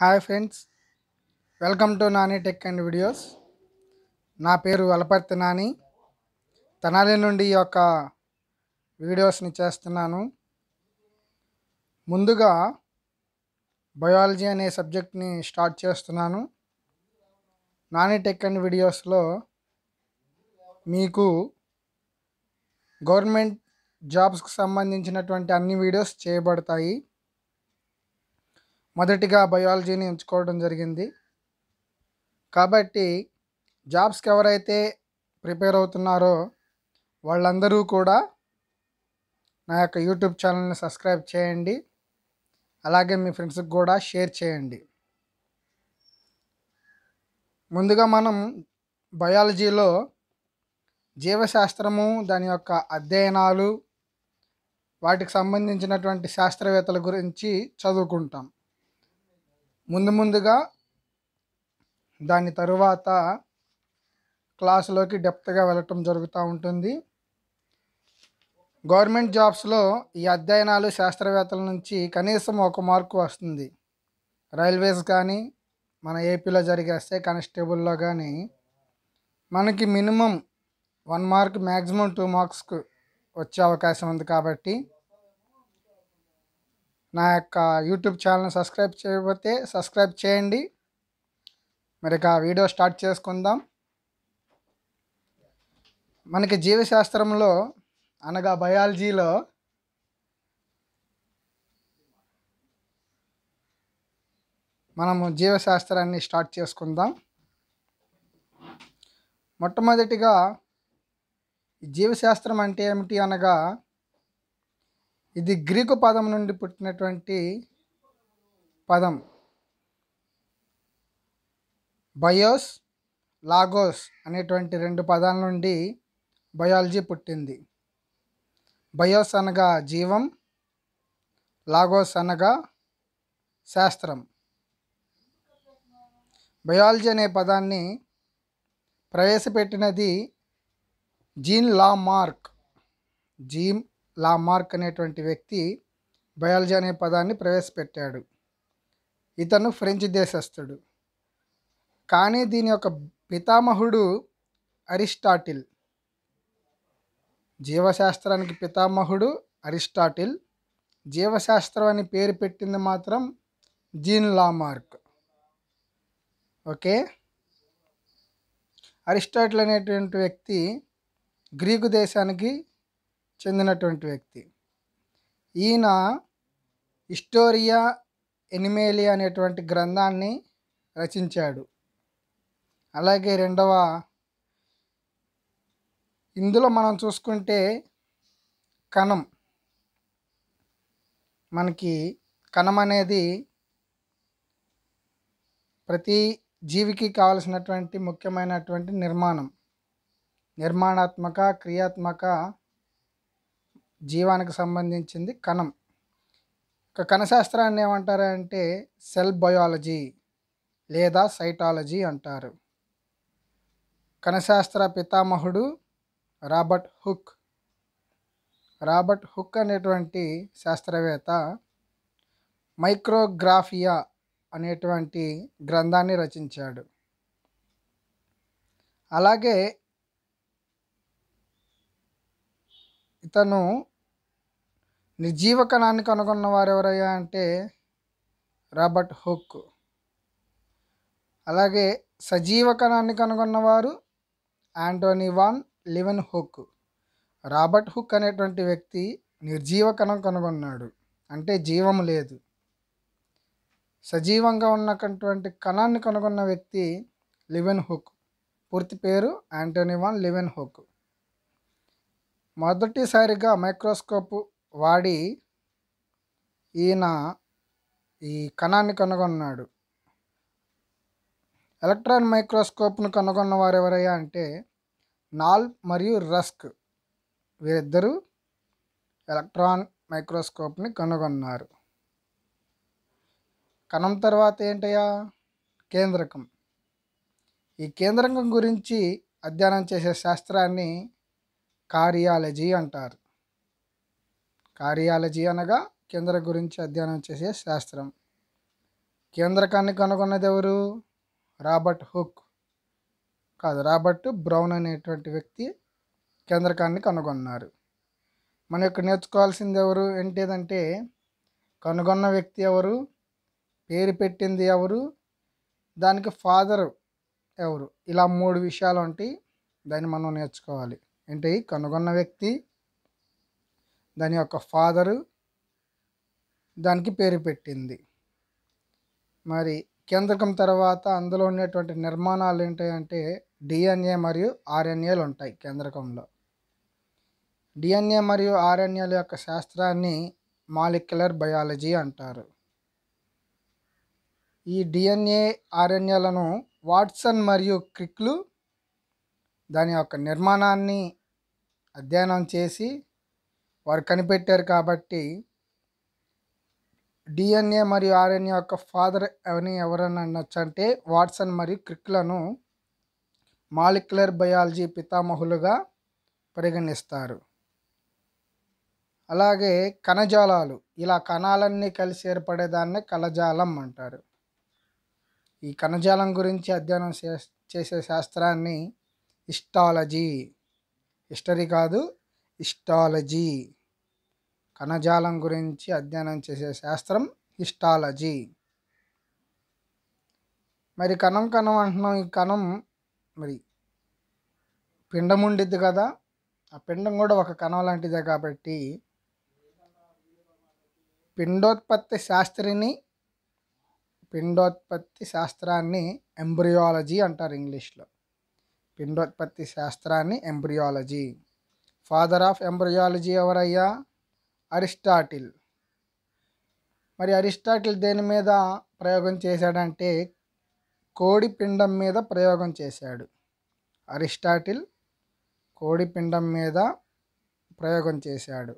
Hi friends welcome to Nani tech and videos. నా పేరు అలపర్తి నాని. తెనాలి నుండి ఈ యొక్క వీడియోస్ని చేస్తున్నాను. ముందుగా బయాలజీ అనే సబ్జెక్ట్ని స్టార్ట్ చేస్తున్నాను. నాని టెక్ అండ్ వీడియోస్లో మీకు గవర్నమెంట్ జాబ్స్కి సంబంధించినటువంటి అన్ని వీడియోస్ చేయబడతాయి. మొదటిగా బయాలజీని ఎంచుకోవడం జరిగింది. కాబట్టి జాబ్స్కి ఎవరైతే ప్రిపేర్ అవుతున్నారో వాళ్ళందరూ కూడా నా యొక్క యూట్యూబ్ ఛానల్ని సబ్స్క్రైబ్ చేయండి. అలాగే మీ ఫ్రెండ్స్కి కూడా షేర్ చేయండి. ముందుగా మనం బయాలజీలో జీవశాస్త్రము దాని యొక్క అధ్యయనాలు వాటికి సంబంధించినటువంటి శాస్త్రవేత్తల గురించి చదువుకుంటాం. ముందు ముందుగా దాని తరువాత క్లాసులోకి డెప్త్గా వెళ్ళటం జరుగుతూ ఉంటుంది. గవర్నమెంట్ జాబ్స్లో ఈ అధ్యయనాలు శాస్త్రవేత్తల నుంచి కనీసం ఒక మార్కు వస్తుంది. రైల్వేస్ కానీ మన ఏపీలో జరిగేస్తే కానిస్టేబుల్లో కానీ మనకి minimum one mark maximum two మార్క్స్కు వచ్చే అవకాశం ఉంది కాబట్టి నా యొక్క యూట్యూబ్ ఛానల్ సబ్స్క్రైబ్ చేయకపోతే సబ్స్క్రైబ్ చేయండి. మరి ఇక వీడియో స్టార్ట్ చేసుకుందాం. మనకి జీవశాస్త్రంలో అనగా బయాలజీలో మనము జీవశాస్త్రాన్ని స్టార్ట్ చేసుకుందాం. మొట్టమొదటిగా జీవశాస్త్రం అంటే ఏమిటి అనగా ఇది గ్రీకు పదం నుండి పుట్టినటువంటి పదం. బయోస్ లాగోస్ అనేటువంటి రెండు పదాల నుండి బయాలజీ పుట్టింది. బయోస్ అనగా జీవం లాగోస్ అనగా శాస్త్రం. బయాలజీ అనే పదాన్ని ప్రవేశపెట్టినది Jean Lamarck Jean Lamarck అనేటువంటి వ్యక్తి బయాలజీ అనే పదాన్ని ప్రవేశపెట్టాడు. ఇతను ఫ్రెంచ్ దేశస్థుడు. కానీ దీని యొక్క పితామహుడు అరిస్టాటిల్. జీవశాస్త్రానికి పితామహుడు అరిస్టాటిల్. జీవశాస్త్రం అని పేరు పెట్టింది మాత్రం జీన్ లామార్క్. ఓకే? అరిస్టాటిల్ అనేటువంటి వ్యక్తి గ్రీకు దేశానికి చెందినటువంటి వ్యక్తి. ఈయన హిస్టోరియా ఎనిమేలి అనేటువంటి గ్రంథాన్ని రచించాడు. అలాగే రెండవ ఇందులో మనం చూసుకుంటే కణం. మనకి కణం అనేది ప్రతి జీవికి కావలసినటువంటి ముఖ్యమైనటువంటి నిర్మాణం. నిర్మాణాత్మక క్రియాత్మక జీవానికి సంబంధించింది కణం. ఇక కణశాస్త్రాన్ని ఏమంటారు అంటే సెల్ బయాలజీ లేదా సైటాలజీ అంటారు. కణశాస్త్ర పితామహుడు రాబర్ట్ హుక్. రాబర్ట్ హుక్ అనేటువంటి శాస్త్రవేత్త మైక్రోగ్రాఫియా అనేటువంటి గ్రంథాన్ని రచించాడు. అలాగే ఇతను నిర్జీవ కణాన్ని కనుగొన్న వారు ఎవరయ్యా అంటే రాబర్ట్ హుక్. అలాగే సజీవ కణాన్ని కనుగొన్నవారు Antonie van Leeuwenhoek. Robert Hooke అనేటువంటి వ్యక్తి నిర్జీవ కణం కనుగొన్నాడు. అంటే జీవం లేదు. సజీవంగా ఉన్నటువంటి కణాన్ని కనుగొన్న వ్యక్తి లివెన్ హుక్. పూర్తి పేరు ఆంటోనీ వాన్ లివెన్ హుక్. మొదటిసారిగా మైక్రోస్కోప్ వాడి ఈయన ఈ కణాన్ని కనుగొన్నాడు. ఎలక్ట్రాన్ మైక్రోస్కోప్ను కనుగొన్న వారు ఎవరయ్యా అంటే నాల్ మరియు రస్క్ వీరిద్దరూ ఎలక్ట్రాన్ మైక్రోస్కోప్ని కనుగొన్నారు. కణం తర్వాత ఏంటయ్యా? కేంద్రకం. ఈ కేంద్రకం గురించి అధ్యయనం చేసే శాస్త్రాన్ని కార్యాలజీ అంటారు. కార్యాలజీ అనగా కేంద్ర గురించి అధ్యయనం చేసే శాస్త్రం. కేంద్రకాన్ని కనుగొన్నది ఎవరు? Robert Hooke. కాదు రాబర్ట్ బ్రౌన్ అనేటువంటి వ్యక్తి కేంద్రకాన్ని కనుగొన్నారు. మనం ఇక్కడ నేర్చుకోవాల్సింది ఎవరు? ఏంటిదంటే కనుగొన్న వ్యక్తి ఎవరు? పేరు పెట్టింది ఎవరు? దానికి ఫాదర్ ఎవరు? ఇలా మూడు విషయాలు ఉంటాయి. దాన్ని మనం నేర్చుకోవాలి. ఏంటి? కనుగొన్న వ్యక్తి దాని యొక్క ఫాదరు దానికి పేరు పెట్టింది. మరి కేంద్రకం తర్వాత అందులో ఉండేటువంటి నిర్మాణాలు ఏంటంటే డిఎన్ఏ మరియు ఆర్ఎన్ఏలు ఉంటాయి కేంద్రకంలో. డిఎన్ఏ మరియు ఆర్ఎన్ఏల యొక్క శాస్త్రాన్ని మాలిక్యులర్ బయాలజీ అంటారు. ఈ డిఎన్ఏ ఆర్ఎన్ఏలను వాట్సన్ మరియు క్రిక్లు దాని యొక్క నిర్మాణాన్ని అధ్యయనం చేసి వారు కనిపెట్టారు కాబట్టి డిఎన్ఏ మరియు ఆర్ఎన్ఏ యొక్క ఫాదర్ అని ఎవరన్నా అనొచ్చు అంటే వాట్సన్ మరియు క్రిక్లను మాలిక్యులర్ బయాలజీ పితామహులుగా పరిగణిస్తారు. అలాగే కణజాలాలు ఇలా కణాలన్నీ కలిసి ఏర్పడేదాన్ని కలజాలం అంటారు. ఈ కణజాలం గురించి అధ్యయనం చే- చేసే శాస్త్రాన్ని హిస్టాలజీ హిస్టరీ కాదు హిస్టాలజీ. కణజాలం గురించి అధ్యయనం చేసే శాస్త్రం హిస్టాలజీ. మరి కణం కణం అంటున్నాం. ఈ కణం మరి పిండం ఉండిద్ది కదా. ఆ పిండం కూడా ఒక కణం లాంటిదే కాబట్టి పిండోత్పత్తి శాస్త్రిని పిండోత్పత్తి శాస్త్రాన్ని ఎంబ్రియాలజీ అంటారు ఇంగ్లీష్లో. పిండోత్పత్తి శాస్త్రాన్ని ఎంబ్రియాలజీ. ఫాదర్ ఆఫ్ ఎంబ్రియాలజీ ఎవరయ్యా? అరిస్టాటిల్ మరి అరిస్టాటిల్ దేని మీద ప్రయోగం చేశాడంటే కోడి పిండం మీద ప్రయోగం చేశాడు. అరిస్టాటిల్ కోడి పిండం మీద ప్రయోగం చేశాడు.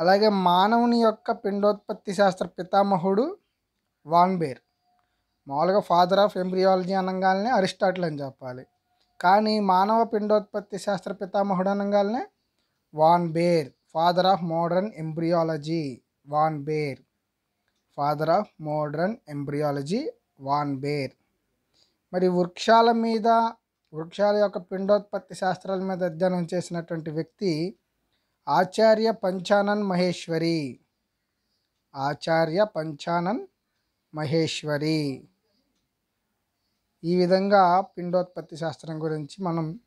అలాగే మానవుని యొక్క పిండోత్పత్తి శాస్త్ర పితామహుడు వాన్బేర్. మామూలుగా ఫాదర్ ఆఫ్ ఎంబ్రియాలజీ అనగానే అరిస్టాటిల్ అని చెప్పాలి. కానీ మానవ పిండోత్పత్తి శాస్త్ర పితామహుడు అనగానే von Baer father of modern embryology. Von Baer father of modern embryology. Von Baer. మరి వృక్షాల మీద వృక్షాల యొక్క పిండోత్పత్తి శాస్త్రాల మీద అధ్యయనం చేసినటువంటి వ్యక్తి ఆచార్య పంచానన్ మహేశ్వరి. ఆచార్య పంచానన్ మహేశ్వరి. ఈ విధంగా పిండోత్పత్తి శాస్త్రం గురించి మనం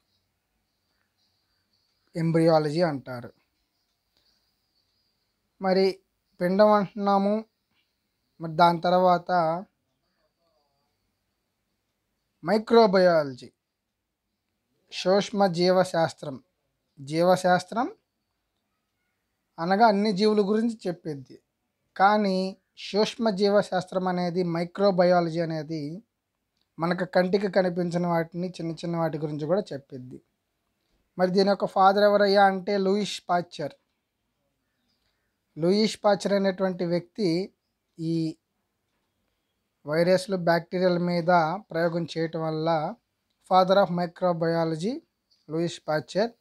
ఎంబ్రియాలజీ అంటారు. మరి పిండం అంటున్నాము. మరి దాని తర్వాత మైక్రోబయాలజీ సూక్ష్మ జీవశాస్త్రం జీవశాస్త్రం అనగా అన్ని జీవుల గురించి చెప్పేది. కానీ సూక్ష్మ జీవశాస్త్రం అనేది మైక్రోబయాలజీ అనేది మనకు కంటికి కనిపించిన వాటిని చిన్న చిన్న వాటి గురించి కూడా చెప్పిద్ది. మరి దీని యొక్క ఫాదర్ ఎవరయ్యా అంటే లూయిస్ పాచర్ లూయిస్ పాచర్ అనేటువంటి వ్యక్తి ఈ వైరస్లు బ్యాక్టీరియాల మీద ప్రయోగం చేయటం వల్ల father of microbiology Louis Pasteur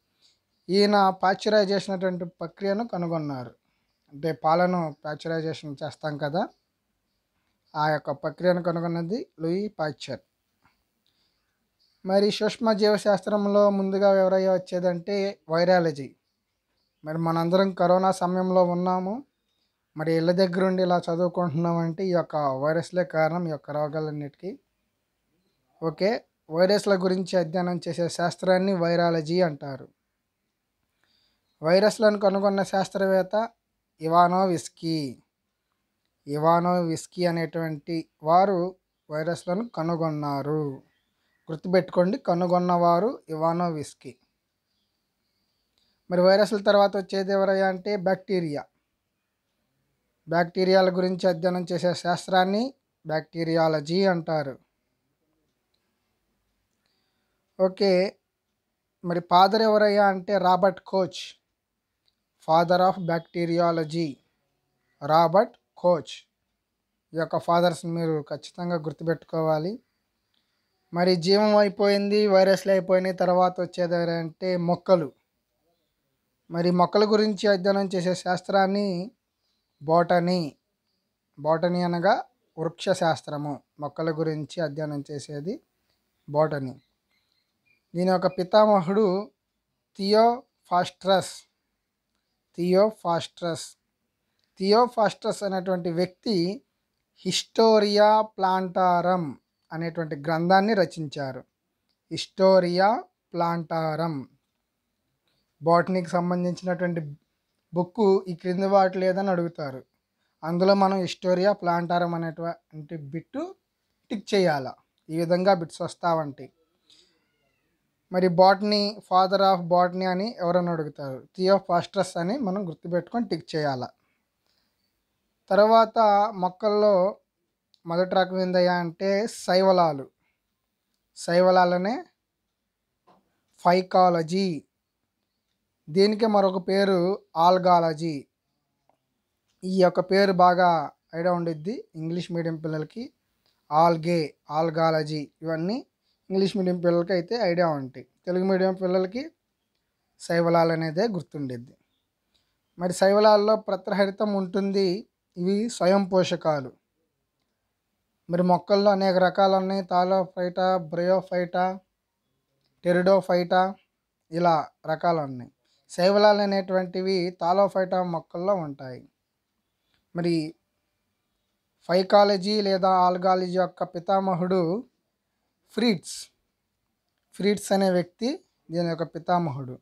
ఈయన పాశ్చరైజేషన్ అటువంటి ప్రక్రియను కనుగొన్నారు. అంటే పాలను పాశ్చరైజేషన్ చేస్తాం కదా. ఆ యొక్క ప్రక్రియను కనుగొన్నది లూయి పాశ్చర్. మరి సూక్ష్మ జీవశాస్త్రంలో ముందుగా ఎవరయ్యా వచ్చేదంటే వైరాలజీ. మరి మనందరం కరోనా సమయంలో ఉన్నాము. మరి ఇళ్ళ దగ్గర ఉండి ఇలా చదువుకుంటున్నామంటే ఈ యొక్క వైరస్లే కారణం ఈ యొక్క రోగాలన్నిటికీ. ఓకే వైరస్ల గురించి అధ్యయనం చేసే శాస్త్రాన్ని వైరాలజీ అంటారు. వైరస్లను కనుగొన్న శాస్త్రవేత్త ఇవానో విస్కీ ఇవానో విస్కీ అనేటువంటి వారు వైరస్లను కనుగొన్నారు. గుర్తుపెట్టుకోండి కనుగొన్నవారు ఇవానో విస్కీ. మరి వైరస్ల తర్వాత వచ్చేది ఎవరయ్యా అంటే బ్యాక్టీరియా. బ్యాక్టీరియాల గురించి అధ్యయనం చేసే శాస్త్రాన్ని బ్యాక్టీరియాలజీ అంటారు. ఓకే మరి ఫాదర్ ఎవరయ్యా అంటే Robert Koch. Father of bacteriology. Robert Koch ఈ యొక్క ఫాదర్స్ని మీరు ఖచ్చితంగా గుర్తుపెట్టుకోవాలి. మరి జీవం అయిపోయింది వైరస్లు అయిపోయినాయి తర్వాత వచ్చేది అంటే మొక్కలు. మరి మొక్కల గురించి అధ్యయనం చేసే శాస్త్రాన్ని బోటనీ బోటనీ అనగా వృక్ష శాస్త్రము. మొక్కల గురించి అధ్యయనం చేసేది బోటనీ దీని యొక్క పితామహుడు థియోఫాస్ట్రస్ థియోఫాస్ట్రస్ థియోఫాస్ట్రస్ అనేటువంటి వ్యక్తి హిస్టోరియా ప్లాంటారం అనేటువంటి గ్రంథాన్ని రచించారు. Hysteria plantarum. బాటనీకి సంబంధించినటువంటి బుక్ ఈ క్రింది వాటి లేదని అడుగుతారు. అందులో మనం హిస్టోరియా ప్లాంటారం అనేటువంటి బిట్టు టిక్ చేయాలి. ఈ విధంగా బిట్స్ వస్తావంటి. మరి బాటనీ ఫాదర్ ఆఫ్ బాటనీ అని ఎవరైనా అడుగుతారు? థియోఫాస్ట్రస్ అని మనం గుర్తుపెట్టుకొని టిక్ చేయాలా. తర్వాత మొక్కల్లో మొదటి రకం ఏందయ్యా అంటే శైవలాలు శైవలాలనే ఫైకాలజీ. దీనికి మరొక పేరు ఆల్గాలజీ. ఈ యొక్క పేరు బాగా ఐడియా ఉండిద్ది ఇంగ్లీష్ మీడియం పిల్లలకి. ఆల్గే ఆల్గాలజీ ఇవన్నీ ఇంగ్లీష్ మీడియం పిల్లలకి అయితే ఐడియా ఉంటాయి. తెలుగు మీడియం పిల్లలకి శైవలాలు అనేదే గుర్తుండిద్ది. మరి శైవలాల్లో ప్రత్రహరితం ఉంటుంది ఇవి స్వయం పోషకాలు. మరి మొక్కల్లో అనేక రకాలు ఉన్నాయి. తాలోఫైటా బ్రయోఫైటా టెరిడోఫైటా ఇలా రకాలు ఉన్నాయి. శైవలాలు అనేటువంటివి తాలోఫైటా మొక్కల్లో ఉంటాయి. మరి ఫైకాలజీ లేదా ఆల్గాలజీ యొక్క పితామహుడు ఫ్రీడ్స్. ఫ్రీడ్స్ అనే వ్యక్తి దీని యొక్క పితామహుడు.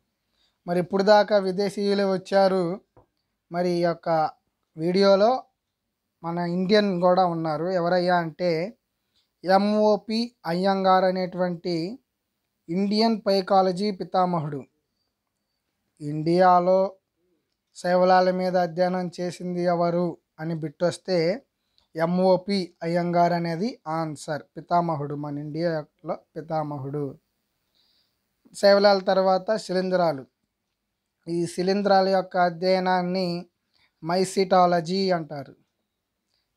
మరి ఇప్పుడు దాకా విదేశీయులు వచ్చారు. మరి ఈ యొక్క వీడియోలో మన ఇండియన్ కూడా ఉన్నారు. ఎవరయ్యా అంటే ఎంఓపి అయ్యంగార్ అనేటువంటి ఇండియన్ పైకాలజీ పితామహుడు. ఇండియాలో శైవలాల మీద అధ్యయనం చేసింది ఎవరు అని బిట్టొస్తే ఎంఓపి అయ్యంగార్ అనేది ఆన్సర్. పితామహుడు మన ఇండియాలో పితామహుడు. శైవలాల తర్వాత శిలీంధ్రాలు. ఈ శిలీంధ్రాల యొక్క అధ్యయనాన్ని మైసిటాలజీ అంటారు.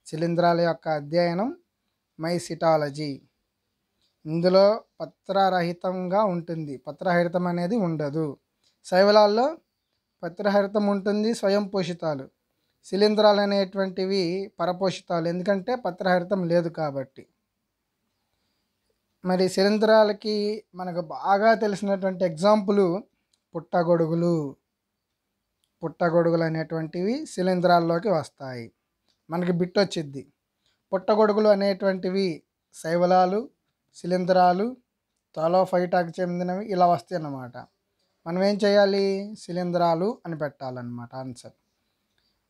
శిలీంధ్రాల యొక్క అధ్యయనం మైసిటాలజీ. ఇందులో పత్రరహితంగా ఉంటుంది. పత్రహరితం అనేది ఉండదు. శైవలాల్లో పత్రహరితం ఉంటుంది స్వయం పోషితాలు. శిలీంధ్రాలు అనేటువంటివి పరపోషితాలు. ఎందుకంటే పత్రహరితం లేదు కాబట్టి. మరి శిలీంధ్రాలకి మనకు బాగా తెలిసినటువంటి ఎగ్జాంపుల్ పుట్టగొడుగులు. పుట్టగొడుగులు అనేటువంటివి శిలీంధ్రాల్లోకి వస్తాయి. మనకి బిట్ వచ్చిద్ది. పుట్టగొడుగులు అనేటువంటివి శైవలాలు శిలీంధ్రాలు తలోఫైటాకు చెందినవి ఇలా వస్తాయి అన్నమాట మనం ఏం చేయాలి? శిలీంధ్రాలు అని పెట్టాలన్నమాట ఆన్సర్.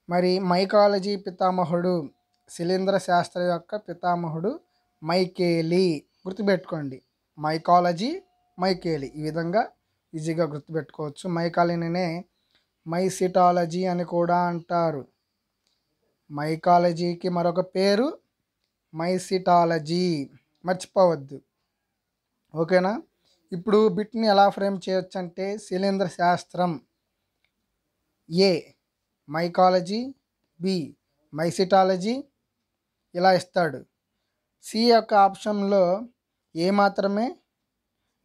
మరి మైకాలజీ పితామహుడు శిలీంద్ర శాస్త్ర యొక్క పితామహుడు మైకేలి గుర్తుపెట్టుకోండి. Mycology Micheli. ఈ విధంగా ఈజీగా గుర్తుపెట్టుకోవచ్చు. మైకాలినే మైసిటాలజీ అని కూడా అంటారు. మైకాలజీకి మరొక పేరు మైసిటాలజీ. మర్చిపోవద్దు. ఓకేనా? ఇప్పుడు బిట్ని ఎలా ఫ్రేమ్ చేయొచ్చు అంటే శిలీంద్ర శాస్త్రం. A mycology. B mycetology. ఇలా ఇస్తాడు. సి యొక్క ఆప్షన్లో ఏ మాత్రమే?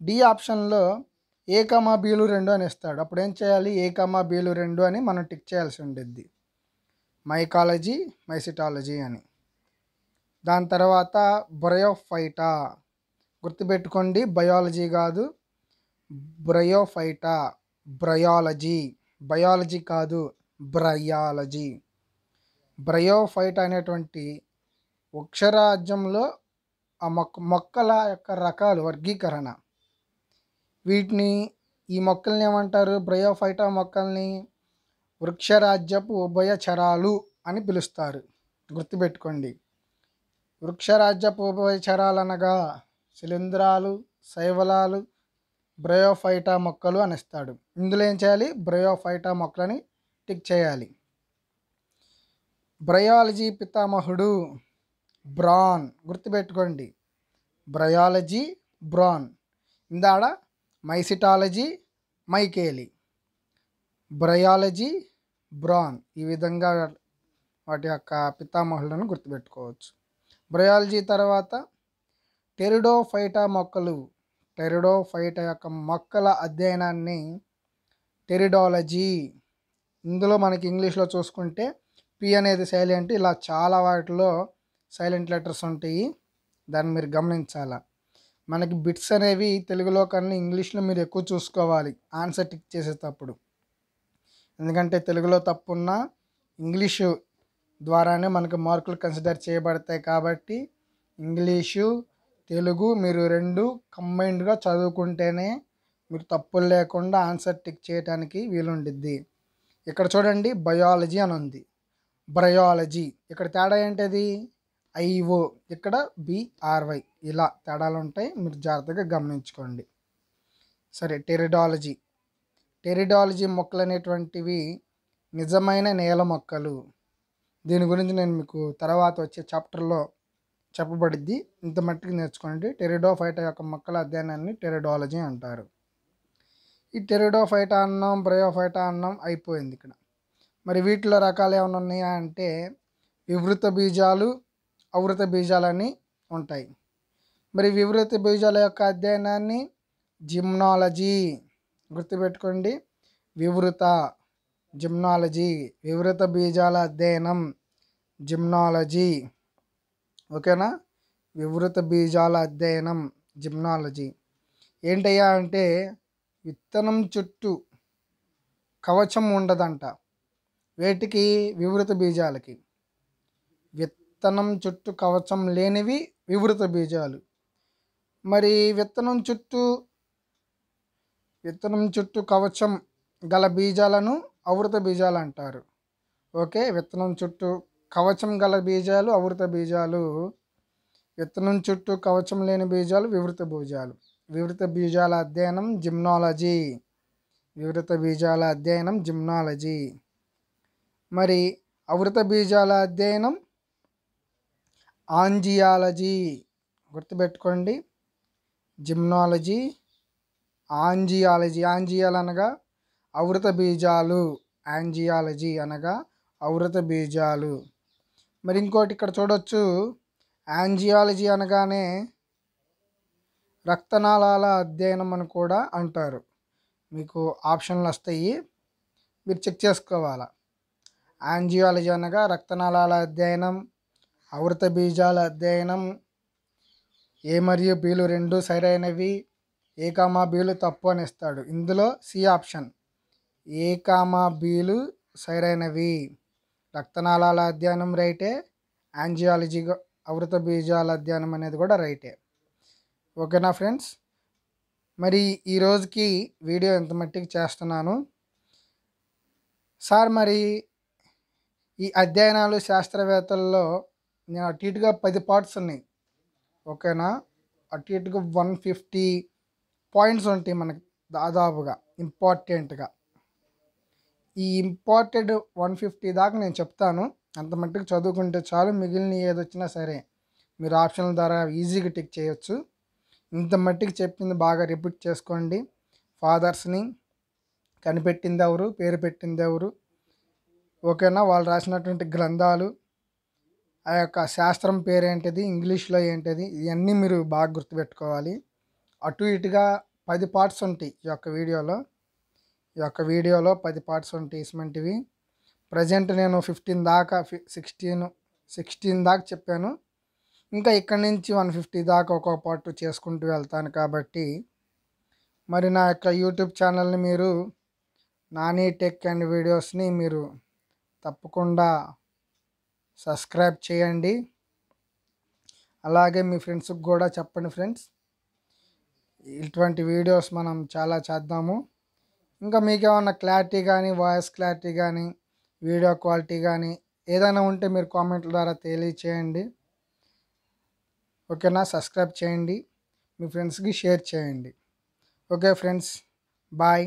డి ఆప్షన్లో ఏ కమా బీలు రెండు అని ఇస్తాడు అప్పుడు ఏం చేయాలి? ఏ కమా బీలు రెండు అని మనం టిక్ చేయాల్సి ఉండిద్ది. మైకాలజీ మైసిటాలజీ అని. దాని తర్వాత బ్రయోఫైటా. గుర్తుపెట్టుకోండి బయాలజీ కాదు. బ్రయోఫైటా. బ్రయాలజీ. బయాలజీ కాదు బ్రయాలజీ. బ్రయోఫైట్ అనేటువంటి వృక్షరాజ్యంలో ఆ మొక్క మొక్కల యొక్క రకాలు వర్గీకరణ. వీటిని ఈ మొక్కల్ని ఏమంటారు? బ్రయోఫైటా మొక్కల్ని వృక్షరాజ్యపు ఉభయచరాలు అని పిలుస్తారు. గుర్తుపెట్టుకోండి. వృక్షరాజ్యపు ఉభయచరాలు అనగా శిలీంధ్రాలు శైవలాలు బ్రయోఫైటా మొక్కలు అనిస్తాడు. ఇందులో ఏం చేయాలి? బ్రయోఫైటా మొక్కలని టిక్ చేయాలి. బ్రయాలజీ పితామహుడు బ్రాన్. గుర్తుపెట్టుకోండి. Bryology Braun. ఇందాడ mycetology Micheli. Bryology Braun ఈ విధంగా వాటి యొక్క పితామహులను గుర్తుపెట్టుకోవచ్చు. బ్రయాలజీ తర్వాత టెరిడోఫైటా మొక్కలు. టెరిడోఫైటా యొక్క మొక్కల అధ్యయనాన్ని టెరిడాలజీ. ఇందులో మనకి ఇంగ్లీష్లో చూసుకుంటే పి అనేది సైలెంట్. ఇలా చాలా వాటిలో సైలెంట్ లెటర్స్ ఉంటాయి. దాన్ని మీరు గమనించాలా? మనకి బిట్స్ అనేవి తెలుగులో కన్నా ఇంగ్లీష్లో మీరు ఎక్కువ చూసుకోవాలి. ఆన్సర్ టిక్ చేసేటప్పుడు. ఎందుకంటే తెలుగులో తప్పున్నా ఇంగ్లీషు ద్వారానే మనకు మార్కులు కన్సిడర్ చేయబడతాయి కాబట్టి ఇంగ్లీషు తెలుగు మీరు రెండు కంబైన్డ్గా చదువుకుంటేనే మీరు తప్పులు లేకుండా ఆన్సర్ టిక్ చేయడానికి వీలుండిద్ది. ఇక్కడ చూడండి బయాలజీ అని ఉంది. బ్రయాలజీ ఇక్కడ తేడా ఏంటది? ఐఓ ఇక్కడ బిఆర్వై ఇలా తేడాలు ఉంటాయి. మీరు జాగ్రత్తగా గమనించుకోండి. సరే టెరిడాలజీ. టెరిడాలజీ మొక్కలు అనేటువంటివి నిజమైన నేల మొక్కలు. దీని గురించి నేను మీకు తర్వాత వచ్చే చాప్టర్లో చెప్పబడిద్ది. ఇంత మట్టికి నేర్చుకోండి. టెరిడోఫైటా యొక్క మొక్కల అధ్యయనాన్ని టెరిడాలజీ అంటారు. ఈ టెరిడోఫైటా అన్నం బ్రయోఫైటా అన్నం అయిపోయింది ఇక్కడ. మరి వీటిలో రకాలు ఏమైనా ఉన్నాయా అంటే వివృత బీజాలు అవృత బీజాలని ఉంటాయి. మరి వివృత బీజాల యొక్క అధ్యయనాన్ని జిమ్నాలజీ గుర్తుపెట్టుకోండి. వివృత జిమ్నాలజీ వివృత బీజాల అధ్యయనం జిమ్నాలజీ. ఓకేనా? వివృత బీజాల అధ్యయనం జిమ్నాలజీ. ఏంటయ్యా అంటే విత్తనం చుట్టూ కవచం ఉండదంట. వేటికి? వివృత బీజాలకి. విత్తనం చుట్టూ కవచం లేనివి వివృత బీజాలు. మరి విత్తనం చుట్టూ విత్తనం చుట్టూ కవచం గల బీజాలను అవృత బీజాలు అంటారు. ఓకే విత్తనం చుట్టూ కవచం గల బీజాలు అవృత బీజాలు. విత్తనం చుట్టూ కవచం లేని బీజాలు వివృత బీజాలు. వివృత బీజాల అధ్యయనం జిమ్నాలజీ. వివృత బీజాల అధ్యయనం జిమ్నాలజీ. మరి అవృత బీజాల అధ్యయనం ఆంజియాలజీ గుర్తుపెట్టుకోండి. జిమ్నాలజీ ఆంజియాలజీ ఆంజియాల్ అనగా అవృత బీజాలు. ఆంజియాలజీ అనగా అవృత బీజాలు. మరి ఇంకోటి ఇక్కడ చూడొచ్చు. యాంజియాలజీ అనగానే రక్తనాళాల అధ్యయనం అని కూడా అంటారు. మీకు ఆప్షన్లు వస్తాయి. మీరు చెక్ చేసుకోవాలా? యాంజియాలజీ అనగా రక్తనాళాల అధ్యయనం ఆవృత బీజాల అధ్యయనం. ఏ మరియు బీలు రెండు సరైనవి. ఏ కామా బీలు తప్పు అని ఇస్తాడు ఇందులో సి ఆప్షన్. ఏ కామా బీలు సరైనవి. రక్తనాళాల అధ్యయనం రైటే. యాంజియాలజీ ఆవృత బీజాల అధ్యయనం అనేది కూడా రైటే. ఓకేనా ఫ్రెండ్స్? మరి ఈ రోజుకి వీడియో ఎంత మట్టికి చేస్తున్నాను. సార్ మరి ఈ అధ్యయనాలు శాస్త్రవేత్తల్లో నేను అటు ఇటుగా పది పార్ట్స్ ఉన్నాయి. ఓకేనా? అటు ఇటుగా వన్ ఫిఫ్టీ పాయింట్స్ ఉంటాయి మనకి దాదాపుగా ఇంపార్టెంట్గా. ఈ ఇంపార్టెంట్ వన్ ఫిఫ్టీ దాకా నేను చెప్తాను. అంత మట్టుకు చదువుకుంటే చాలు మిగిలిన ఏదొచ్చినా సరే మీరు ఆప్షన్ల ద్వారా ఈజీగా టిక్ చేయొచ్చు. ఇంత మట్టికి చెప్పింది బాగా రిపీట్ చేసుకోండి. ఫాదర్స్ని కనిపెట్టింది ఎవరు? పేరు పెట్టింది ఎవరు? ఓకేనా? వాళ్ళు రాసినటువంటి గ్రంథాలు ఆ యొక్క శాస్త్రం పేరు ఏంటిది ఇంగ్లీష్లో ఏంటిది? ఇవన్నీ మీరు బాగా గుర్తుపెట్టుకోవాలి. అటు ఇటుగా పది పార్ట్స్ ఉంటాయి ఈ యొక్క వీడియోలో. ఈ యొక్క వీడియోలో పది పార్ట్స్ ఉంటాయి ఇసుమంటివి. ప్రజెంట్ నేను ఫిఫ్టీన్ దాకా సిక్స్టీన్ సిక్స్టీన్ దాకా చెప్పాను. ఇంకా ఇక్కడి నుంచి వన్ ఫిఫ్టీ దాకా ఒక్కొక్క పార్ట్ చేసుకుంటూ వెళ్తాను కాబట్టి. మరి నా యొక్క యూట్యూబ్ ఛానల్ని మీరు నాని టెక్ అండ్ వీడియోస్ని మీరు తప్పకుండా సబ్స్క్రైబ్ చేయండి. అలాగే మీ ఫ్రెండ్స్కి కూడా చెప్పండి ఫ్రెండ్స్. ఇటువంటి వీడియోస్ మనం చాలా చేద్దాము. ఇంకా మీకేమన్నా క్లారిటీ కానీ వాయిస్ క్లారిటీ కానీ వీడియో క్వాలిటీ కానీ ఏదైనా ఉంటే మీరు కామెంట్ల ద్వారా తెలియచేయండి. ఓకేనా? సబ్స్క్రైబ్ చేయండి. మీ ఫ్రెండ్స్కి షేర్ చేయండి. Okay friends. బాయ్.